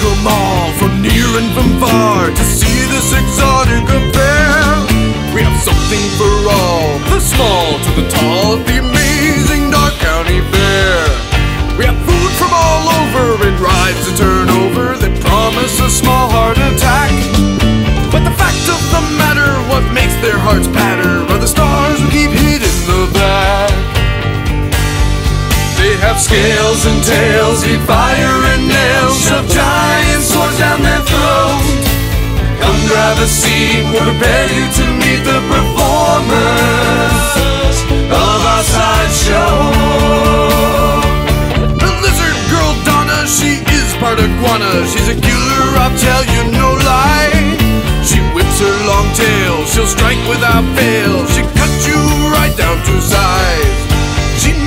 come all from near and from far to see this exotic affair. We have something for all, the small to the tall, the amazing Dark County Fair. We have food from all over and rides to turn over that promise a small heart attack. But the fact of the matter, what makes their hearts patter, are the stars scales and tails, eat fire and nails, shove giant swords down their throat. Come grab a seat, we'll prepare you to meet the performers of our sideshow. The lizard girl Donna, she is part iguana. She's a killer, I'll tell you no lie. She whips her long tail, she'll strike without fail. She cuts you right down to size.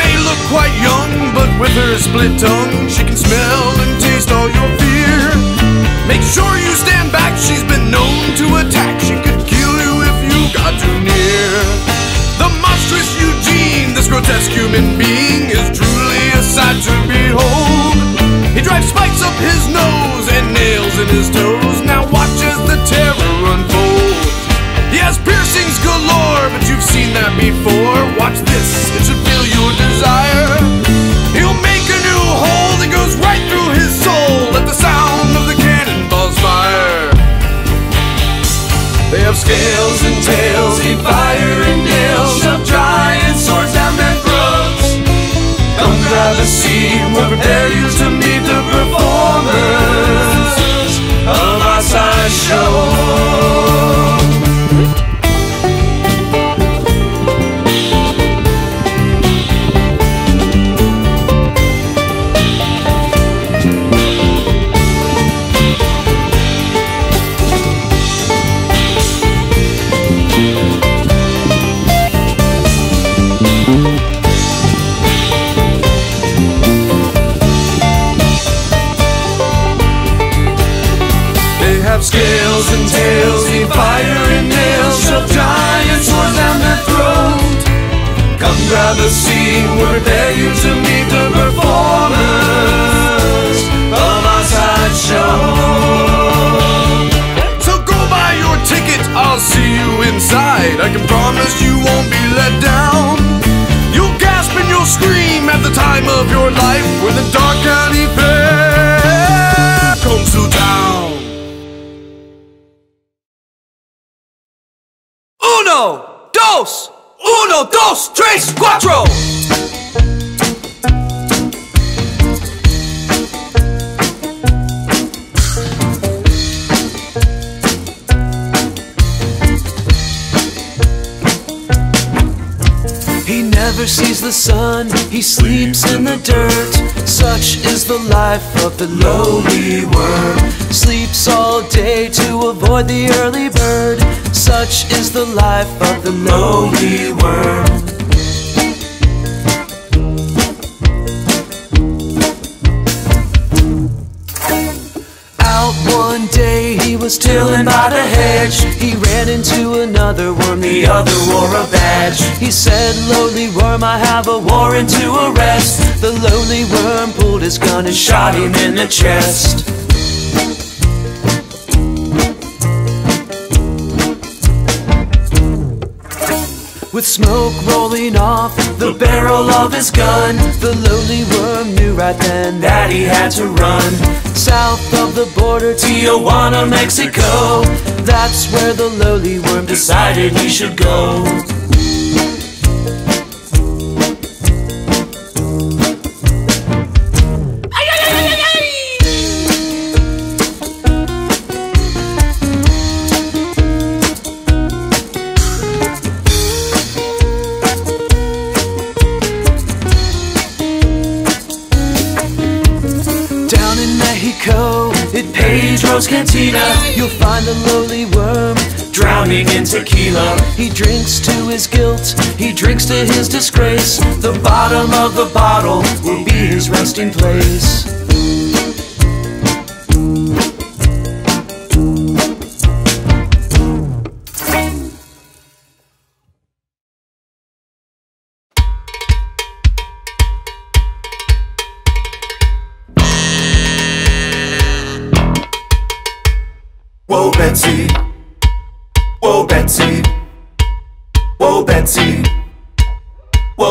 May look quite young, but with her split tongue, she can smell and taste all your fear. Make sure you stand back, she's been known to attack. She could kill you if you got too near. The monstrous Eugene, this grotesque human being, is truly a sight to behold. He drives spikes up his nose and nails in his toes. Now watch as the terror unfolds. He has piercings galore, but you've seen that before. Watch this, it should desire. He'll make a new hole that goes right through his soul at the sound of the cannonball's fire. They have scales and tails, eat fire and nails, shove giant swords down their throats. Come grab a seat, we'll prepare you to meet the performers of our sideshow. Come grab a seat, we'll prepare you to meet the performers of our sideshow. So go buy your ticket, I'll see you inside. I can promise you won't be let down. You'll gasp and you'll scream at the time of your life when the Dark County Fair comes to town. Dos, tres, cuatro. Never sees the sun, he sleeps in the dirt. Such is the life of the lowly worm. Sleeps all day to avoid the early bird. Such is the life of the lowly worm. Was tilling by the hedge. He ran into another worm, the other wore a badge. He said, Lonely worm, I have a warrant to arrest. The lonely worm pulled his gun and shot him in the chest. With smoke rolling off the barrel of his gun, the lowly worm knew right then that he had to run. South of the border, Tijuana, Mexico. That's where the lowly worm decided he should go. You'll find the lowly worm drowning in tequila. He drinks to his guilt, he drinks to his disgrace. The bottom of the bottle will be his resting place.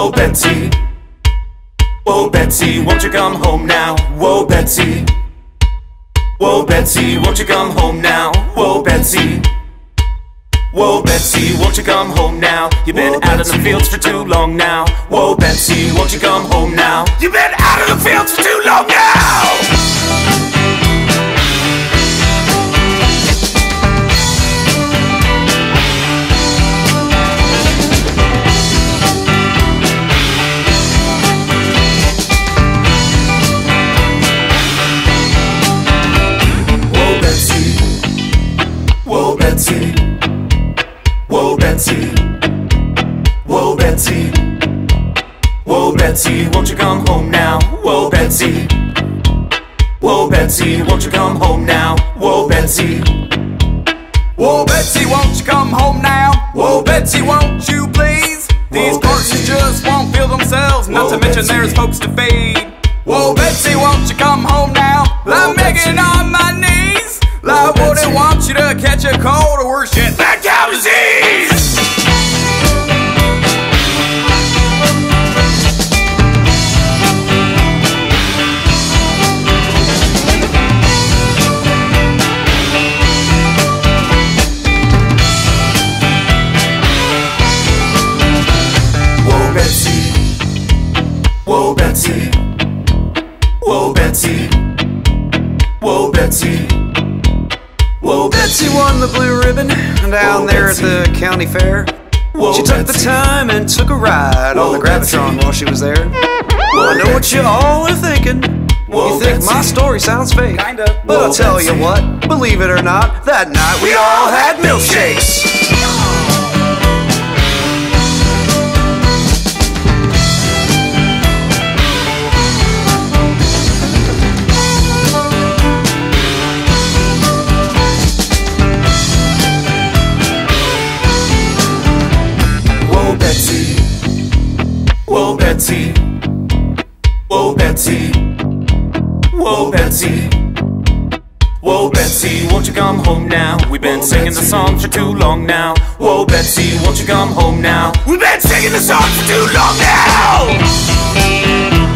Whoa, Betsy. Whoa, Betsy, won't you come home now? Whoa, Betsy. Whoa, Betsy, won't you come home now? Whoa, Betsy. Whoa, Betsy, won't you come home now? You've been Whoa, out Betsy. in the fields for too long now. Whoa, Betsy, won't you come home now? You've been out in the fields for too long now! Betsy. Whoa, Betsy. Whoa, Betsy. Whoa, Betsy, won't you come home now? Whoa, Betsy. Whoa, Betsy, won't you come home now? Whoa, Betsy. Whoa, Betsy, won't you come home now? Whoa, Betsy, won't you please? These horses just won't feel themselves, not Whoa, to mention Betsy. there's hopes to fade. Whoa, Betsy, won't you come home now? I'm begging on my knees. I wouldn't want you to catch a cold or worse won the blue ribbon down Whoa, there at the county fair. Whoa, she took the time and took a ride Whoa, on the Gravitron while she was there. Well, I know what you all are thinking. Whoa, you think my story sounds fake. Kinda. But I'll tell you what, believe it or not, that night we all had milkshakes. Betsy. Whoa, Betsy. Whoa, Betsy. Whoa, Betsy, won't you come home now? We've been Whoa, singing Betsy. the song for too long now. Whoa, Betsy, won't you come home now? We've been singing the song for too long now!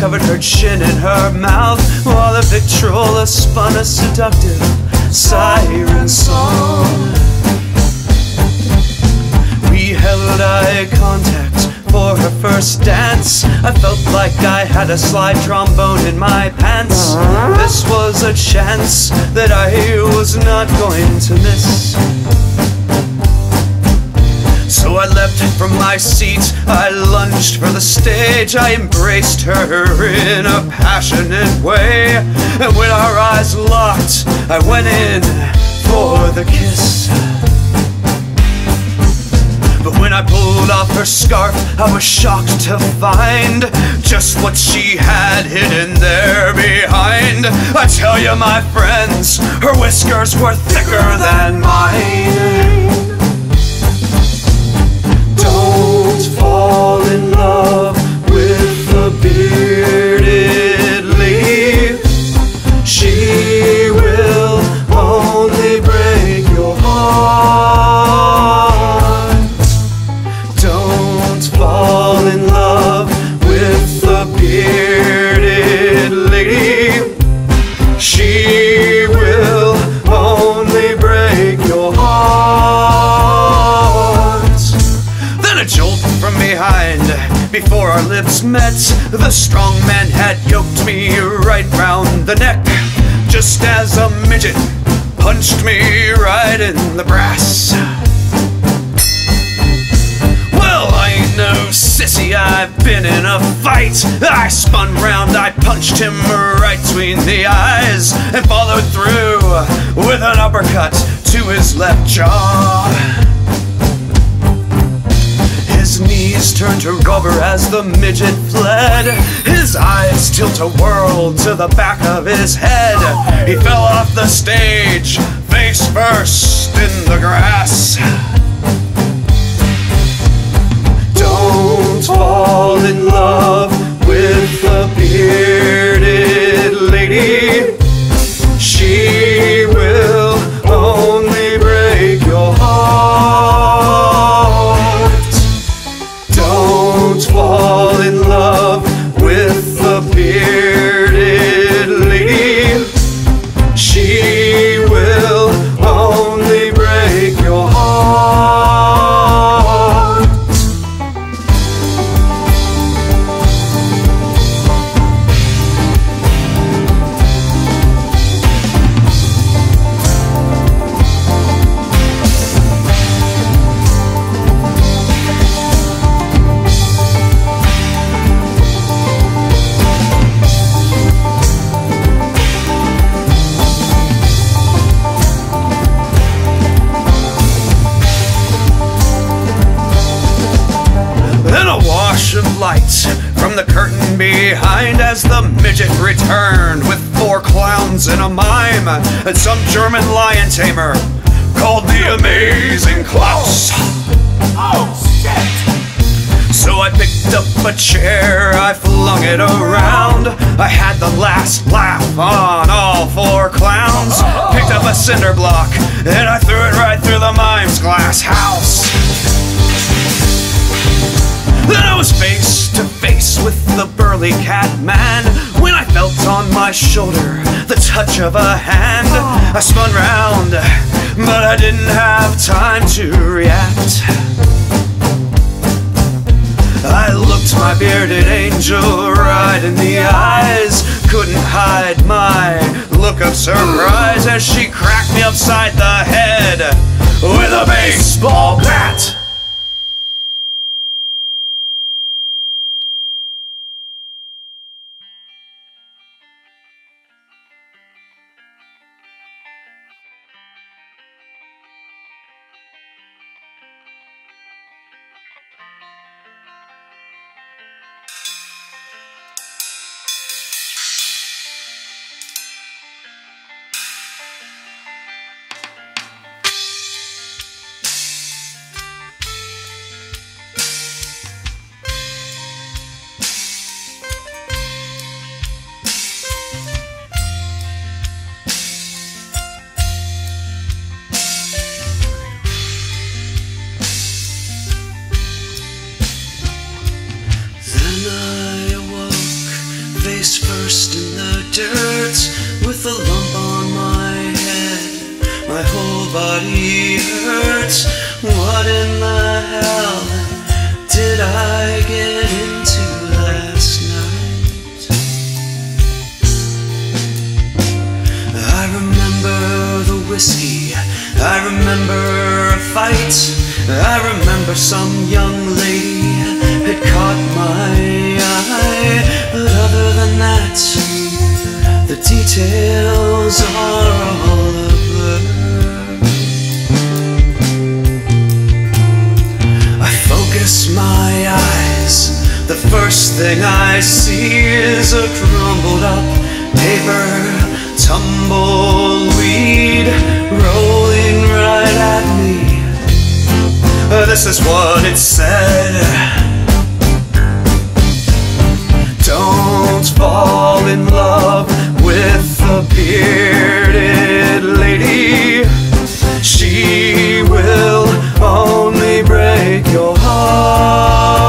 Covered her chin and her mouth, while the Victrola spun a seductive siren song. We held eye contact for her first dance. I felt like I had a slide trombone in my pants. This was a chance that I was not going to miss. So I leapt from my seat, I lunged for the stage, I embraced her in a passionate way. And when our eyes locked, I went in for the kiss. But when I pulled off her scarf, I was shocked to find just what she had hidden there behind. I tell you, my friends, her whiskers were thicker than mine. Fall in love Met, the strong man had yoked me right round the neck. Just as a midget punched me right in the brass. Well, I ain't no sissy, I've been in a fight. I spun round, I punched him right between the eyes, and followed through with an uppercut to his left jaw. His knees turned to rubber as the midget fled. His eyes tilt a whirl to the back of his head. He fell off the stage, face first in the grass. Don't fall in love with the bearded lady. Behind as the midget returned with four clowns and a mime and some German lion tamer called the Amazing Klaus. Oh, shit! So I picked up a chair, I flung it around. I had the last laugh on all four clowns. Picked up a cinder block and I threw it right through the mime's glass house. Then I was face to face with the burly cat man when I felt on my shoulder the touch of a hand. I spun round, but I didn't have time to react. I looked my bearded angel right in the eyes. Couldn't hide my look of surprise as she cracked me upside the head with a baseball bat. Whole body hurts. What in the hell did I get into last night? I remember the whiskey. I remember a fight. I remember some young lady had caught my eye. But other than that, the details are all focus my eyes. The first thing I see is a crumbled up paper tumbleweed rolling right at me. This is what it said. Don't fall in love with a bearded lady. She will only break your heart.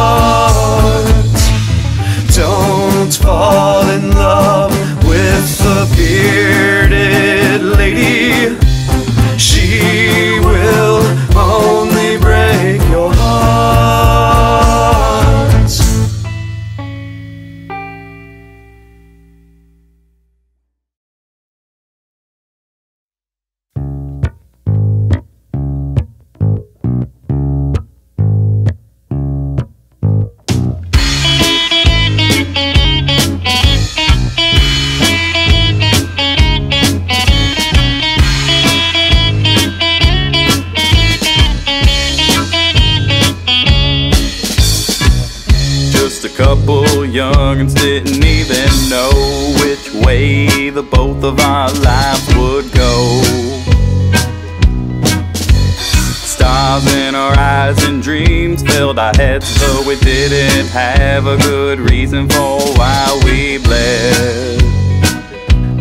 Our heads, we didn't have a good reason for why we bled.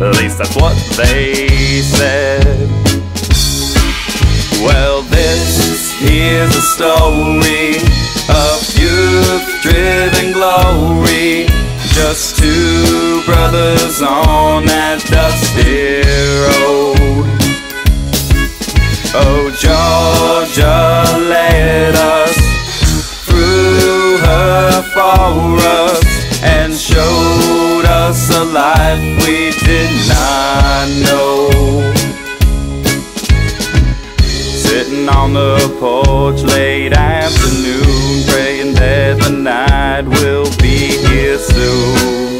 At least that's what they said. Well, this is a story of youth driven glory. Just two brothers on that dusty road. Oh, Georgia a life we did not know. Sitting on the porch late afternoon, praying that the night will be here soon.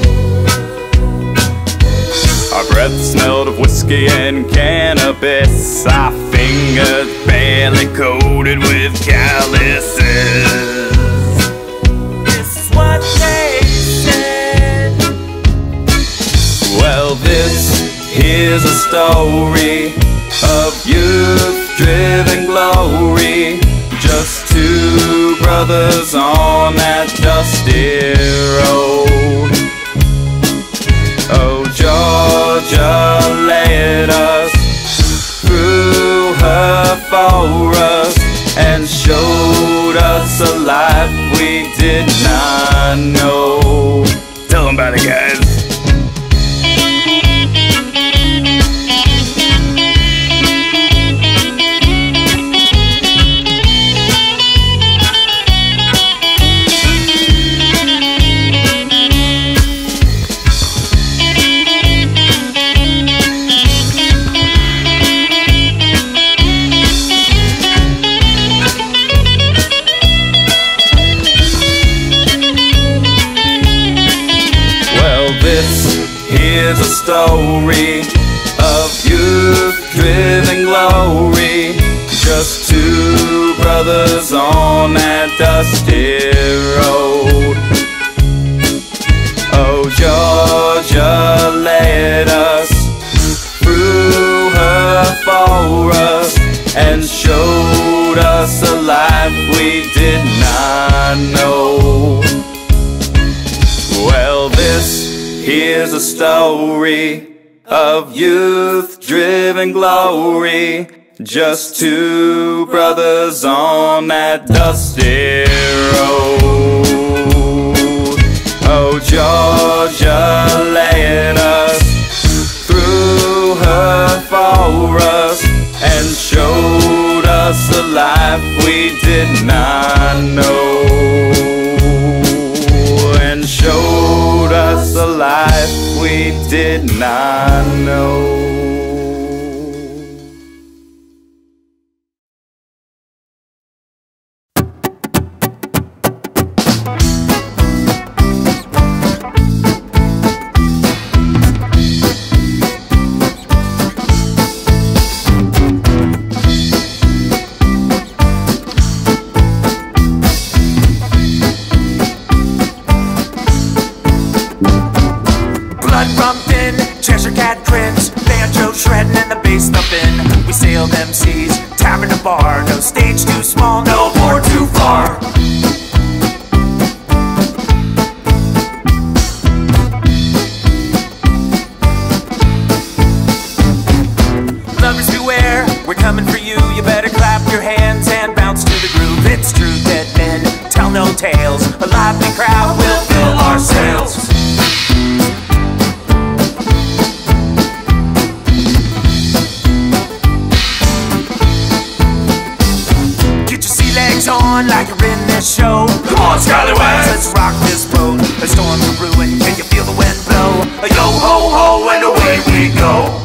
Our breath smelled of whiskey and cannabis, our fingers barely coated with calluses. Story of youth driven glory. Just two brothers on that dusty road. Oh, Georgia led us through her forest and showed us a life we did not know. Tell them about it, guys. Two brothers on that dusty road. Oh, Georgia led us through her forest and showed us a life we did not know. Well, this here's a story of youth driven glory. Just two brothers on that dusty road. Oh, Georgia led us through her forest and showed us a life we did not know and showed us a life we did not know. Shredding and the bass thumping. We sail them seas, tavern to bar, no stage too small, no board too far. Lovers beware, we're coming for you. You better clap your hands and bounce to the groove. It's true that men tell no tales. A lively crowd will fill our sails. On like you're in this show. Come on, Scallywags! Let's rock this boat. A storm to ruin. Can you feel the wind blow? Yo ho ho, and away we go.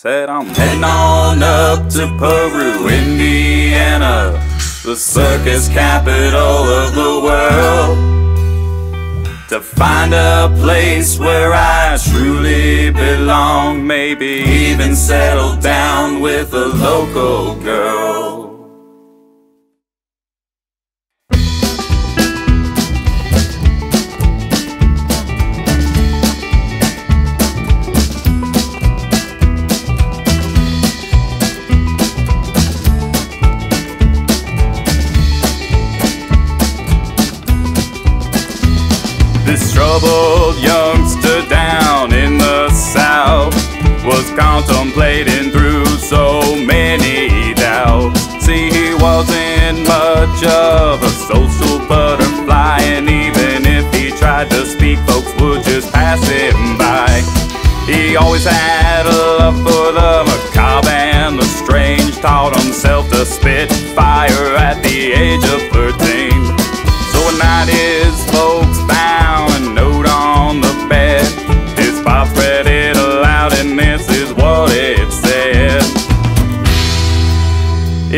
Said I'm heading on up to Peru, Indiana, the circus capital of the world. To find a place where I truly belong, maybe even settle down with a local girl. troubled youngster down in the South was contemplating through so many doubts. See, he wasn't much of a social butterfly, and even if he tried to speak, folks would just pass him by. He always had a love for the macabre and the strange, taught himself to spit fire at the age of 13. So at night his folks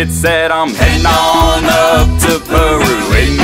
It said I'm heading on up to Peru.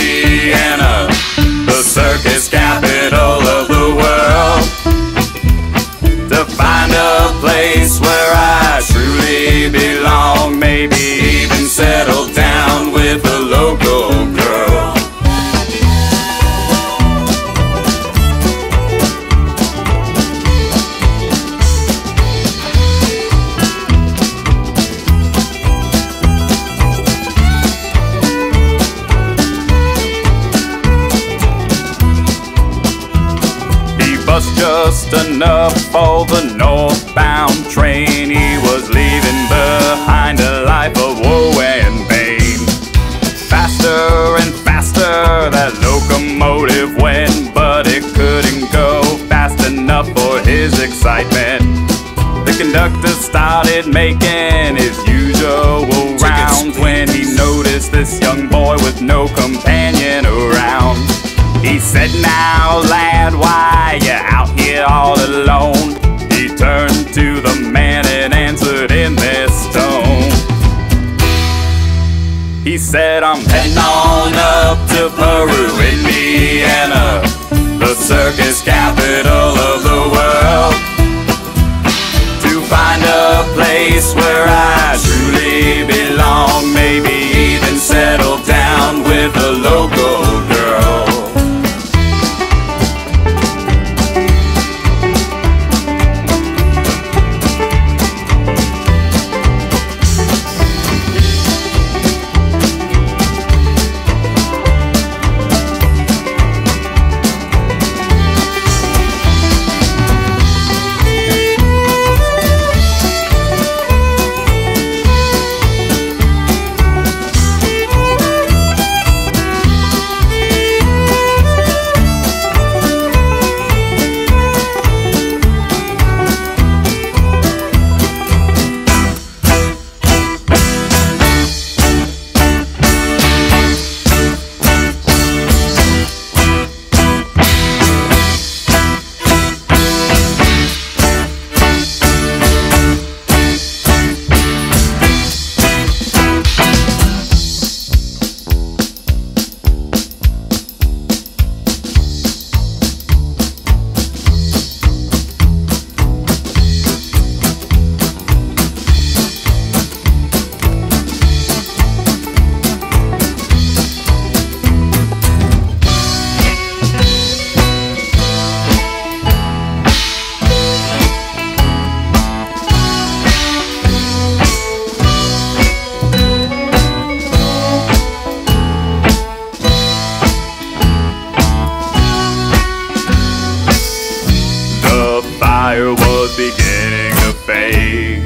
Fire was beginning to fade.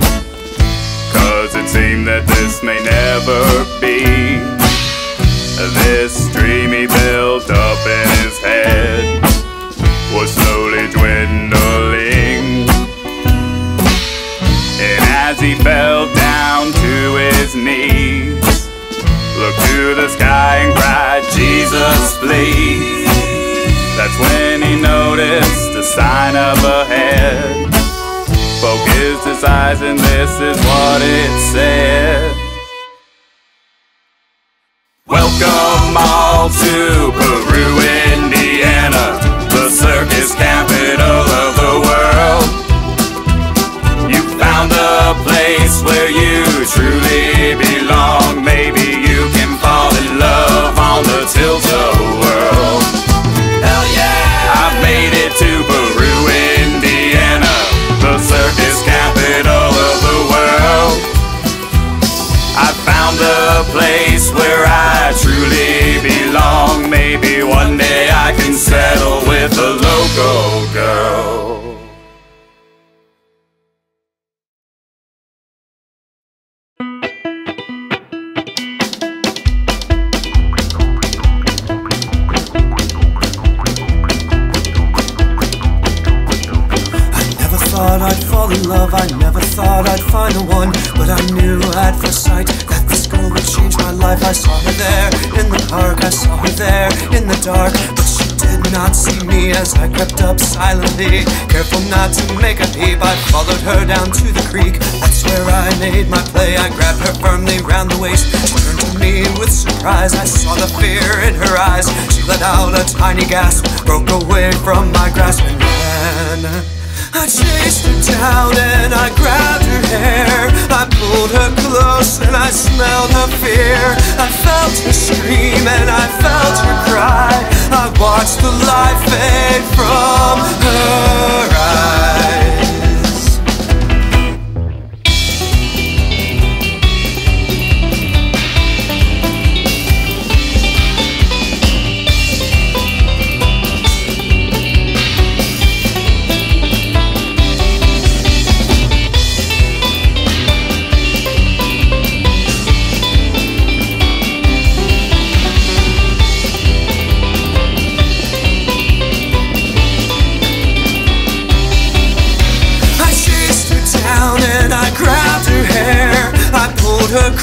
Cause it seemed that this may never be. This dream he built up in his head was slowly dwindling. And as he fell down to his knees, looked to the sky and cried, Jesus, please. That's when he noticed a sign up ahead. Focused his eyes, and this is what it said. Welcome all to Peru, Indiana, the circus capital of the world. You found a place where you truly belong. Maybe you can fall in love on the tilt-a-whirl. Belong. Maybe one day I can settle with a love, I never thought I'd find the one. But I knew at first sight that this girl would change my life. I saw her there in the park, I saw her there in the dark. But she did not see me as I crept up silently. Careful not to make a peep, I followed her down to the creek. That's where I made my play. I grabbed her firmly round the waist. She turned to me with surprise. I saw the fear in her eyes. She let out a tiny gasp, broke away from my grasp and ran. I chased her down and I grabbed her hair. I pulled her close and I smelled her fear. I felt her scream and I felt her cry. I watched the light fade from her eyes.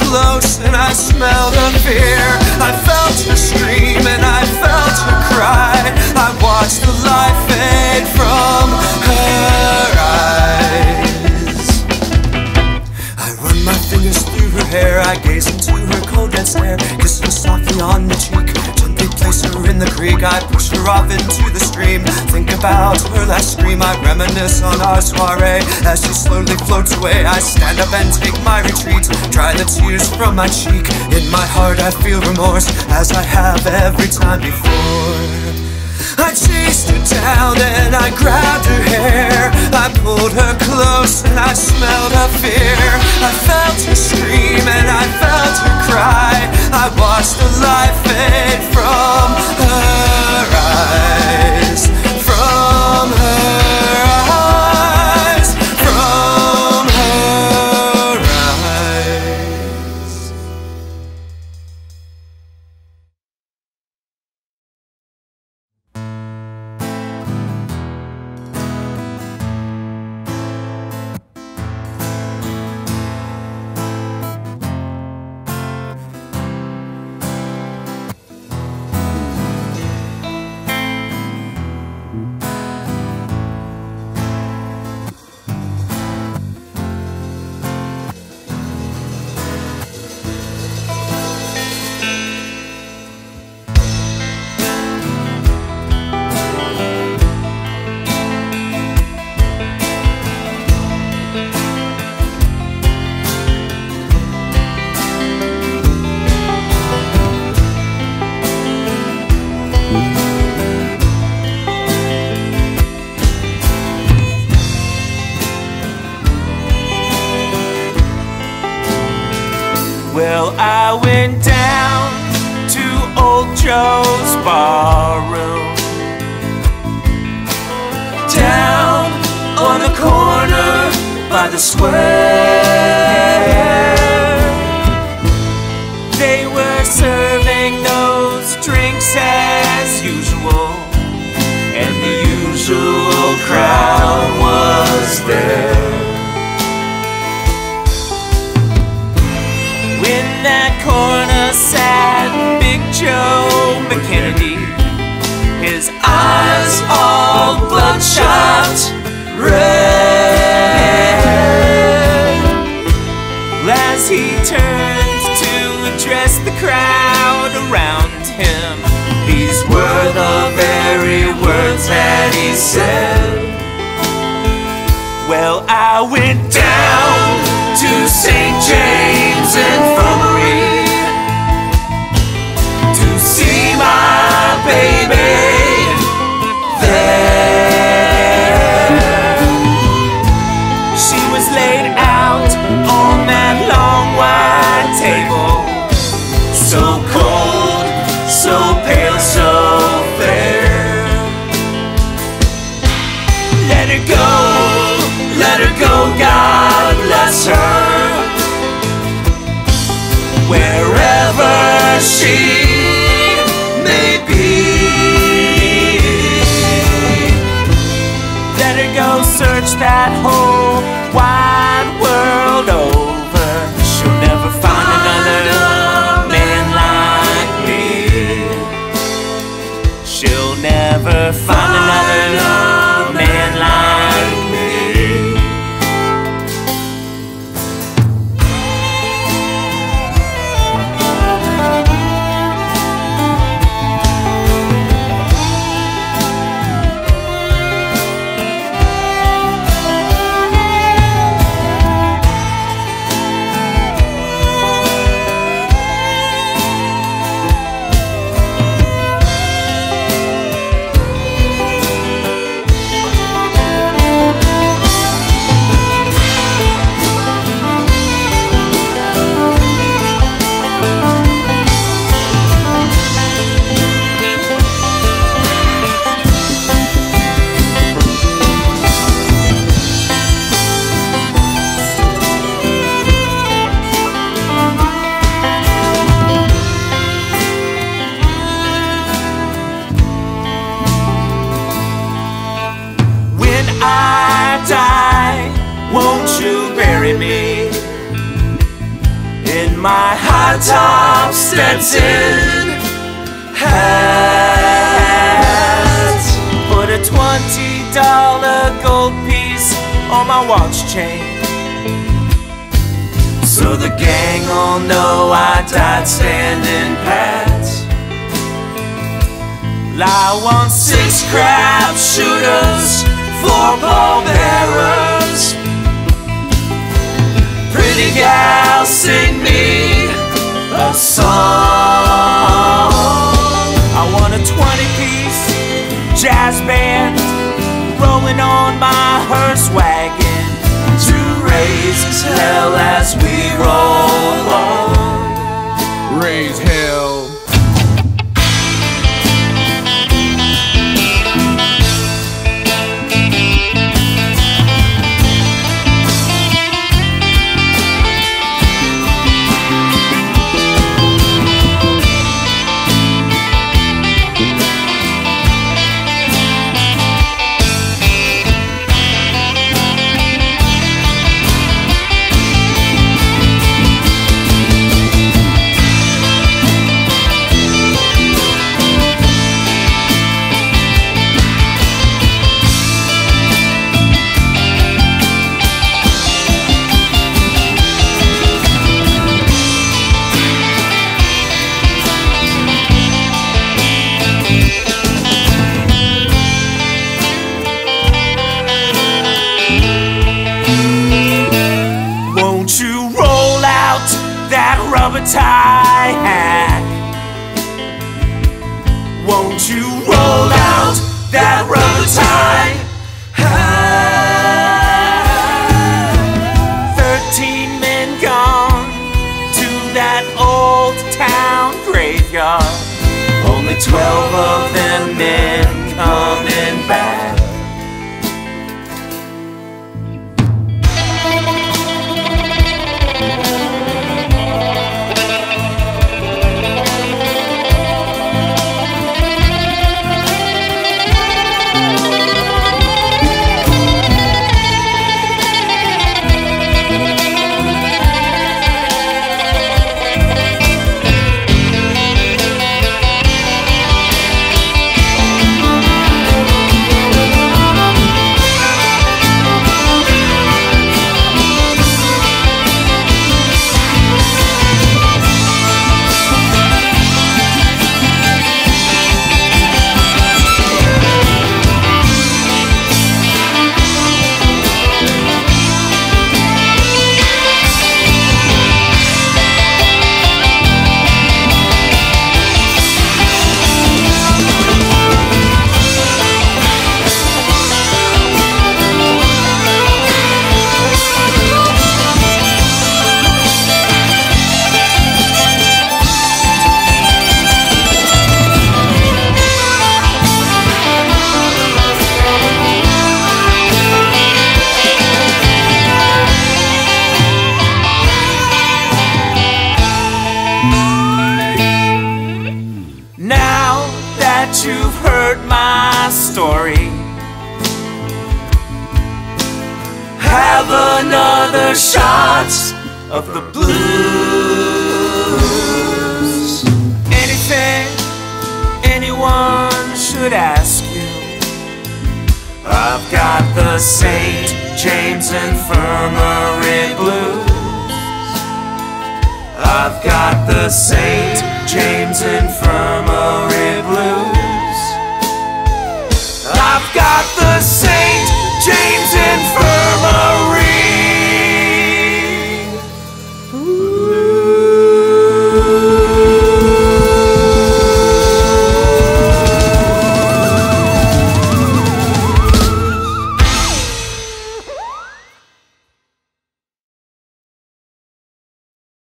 Close and I smelled her fear. I felt her scream and I felt her cry. I watched the light fade from her eyes. I run my fingers through her hair. I gaze into her cold that stare, kissed her softly on the cheek. Place her in the creek, I push her off into the stream. Think about her last scream, I reminisce on our soiree. As she slowly floats away, I stand up and take my retreat. Dry the tears from my cheek. In my heart, I feel remorse, as I have every time before. I chased her down and I grabbed her hair. I pulled her close and I smelled her fear. I felt her scream and I felt her cry. I watched the light fade from her eyes. From her Joe's barroom. Down on the corner by the square. They were serving those drinks as usual, and the usual crowd was there. Eyes all bloodshot red. As he turned to address the crowd around him, these were the very words that he said. Well, I went down to St. James Infirmary to see my baby my high top Stetson hat. Put a twenty dollar gold piece on my watch chain. So the gang all know I died standing pat. I want six crab shooters, four ball bearers. Pretty gal, sing me a song. I want a 20 piece jazz band rolling on my hearse wagon to raise hell as we roll on. Raise hell.